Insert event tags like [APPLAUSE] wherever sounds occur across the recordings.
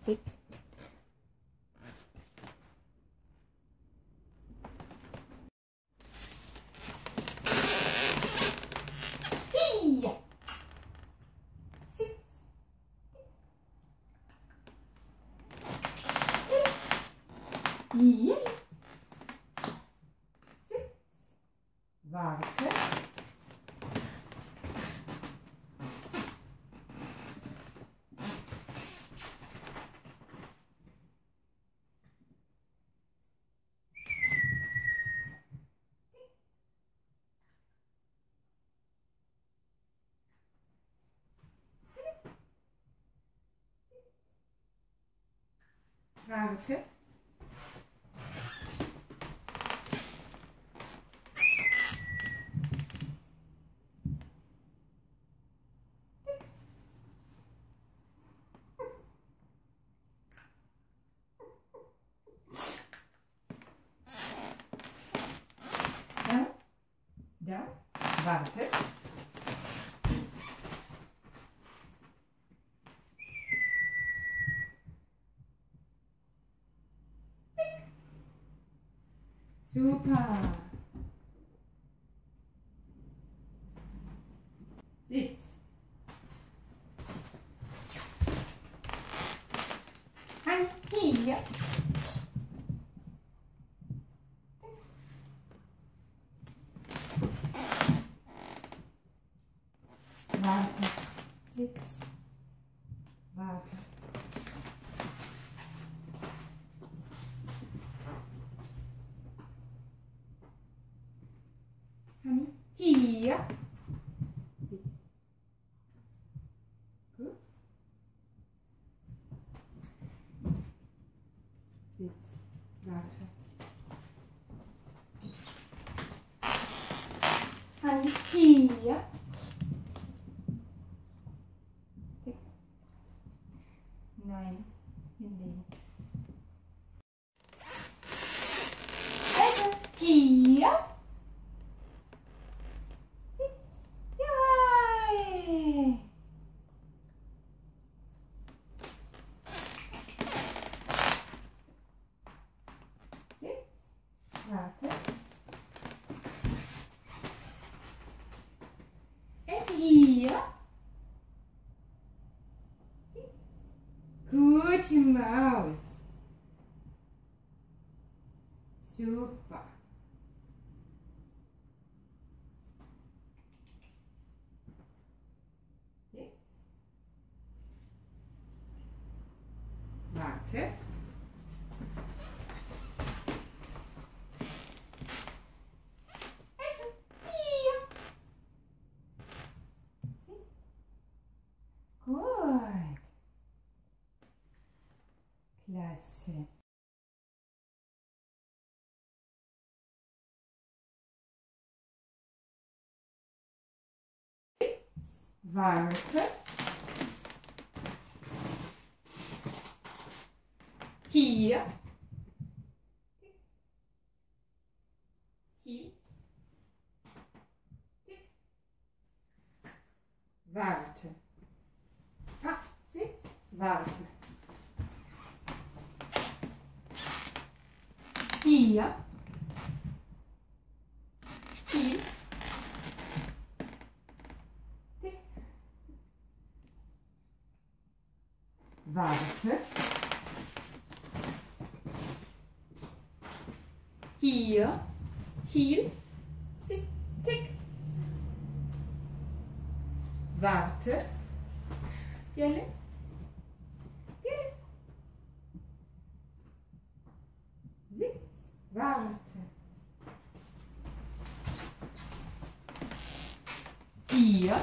six. Hey! six. Nio. Warte. Dan, dan, Super. Sitz. Hani hier. família Good mouse. Super. Hier. Hier. Warte. Hier. Hier. Sit. Tick. Warte. Jelle. Jelle. Sitz. Warte. Hier.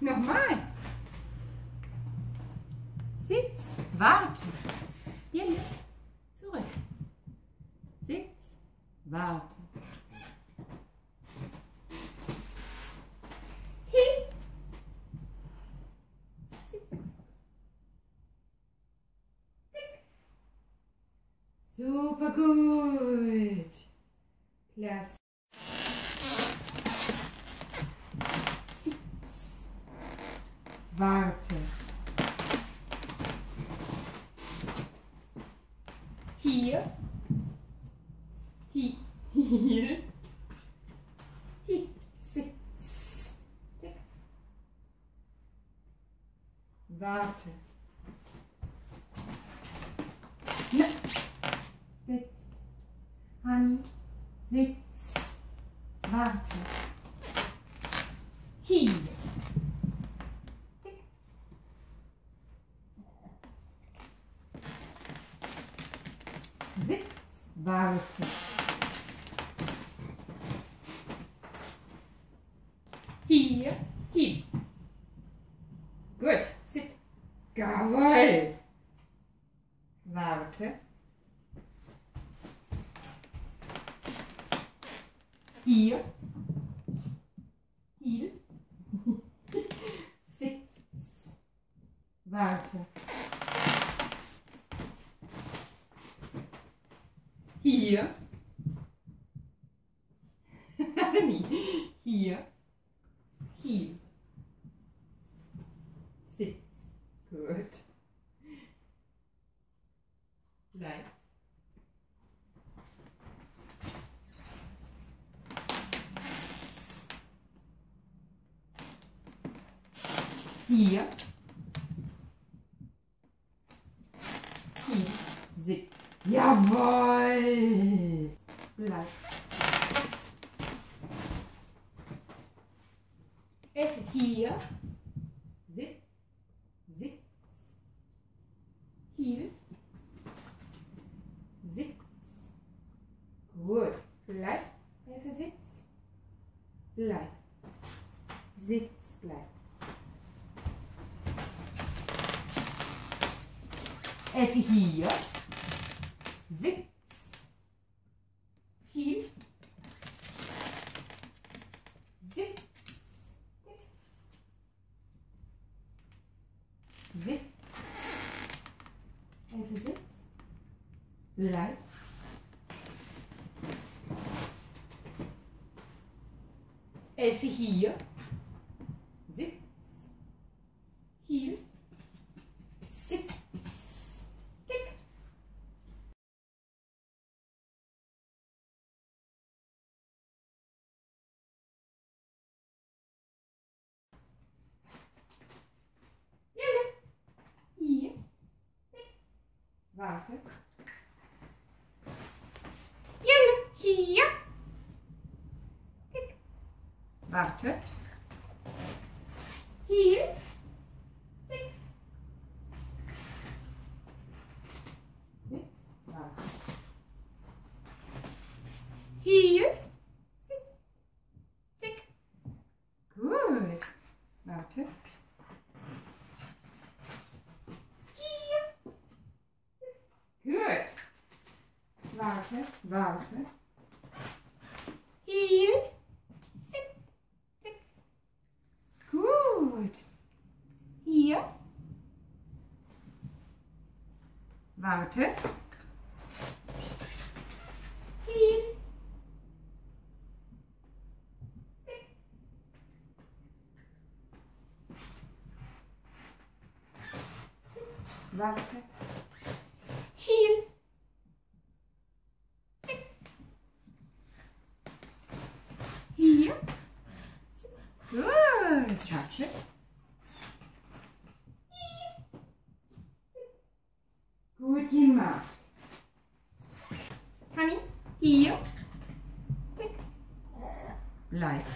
Nochmal. Sitz, warte. Jenny. zurück. Sitz, warte. Hin. Super gut. Klasse. Warte. Hier. Hier. Hier. Hier. Tick. Sitz. Warte. Hier. Hier. Gut. Sit. Jawohl. Warte. Hier. Hier. [LAUGHS] Sitz. Warte. here, the knee, here, good, right, here, Sitz. Gut. Bleib. Even Sitz. Bleib. Sitz. Bleib. Even hier. Bleib. Even hier. Sitz. Hier. Sitz. Tik. Jelle. Hier. Tik. Warte. Water. Here. Tick. Sitz. Water. Tick. Tick. Warte. Hier. Warte, warte. Warte. Hier. Hier. Gut. Warte. Gut gemacht. Honey, hier. Bleib.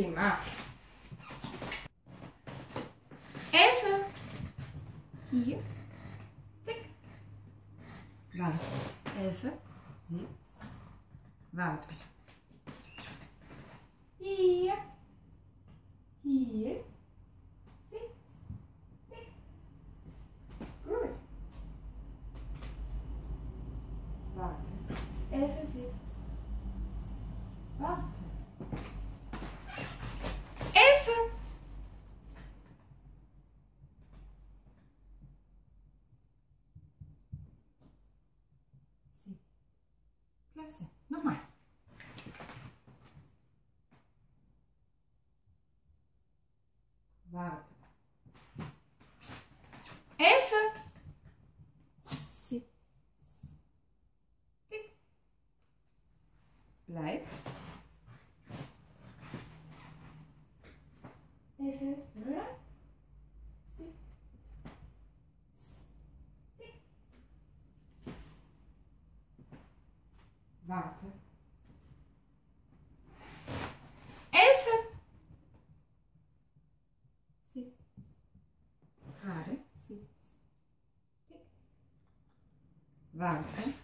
Prima. Elfe. Hier. Tick. Warte. Elfe. Sitz. Warte. Hier. Hier. Sitz. Tick. Gut. Warte. Elfe sitzt. Warte. Warten. Even. Zit. Tik. Blijf. Even. Ra. Zit. Tik. Warten. Even. Zit. Gerade. Zit. Tik. Even.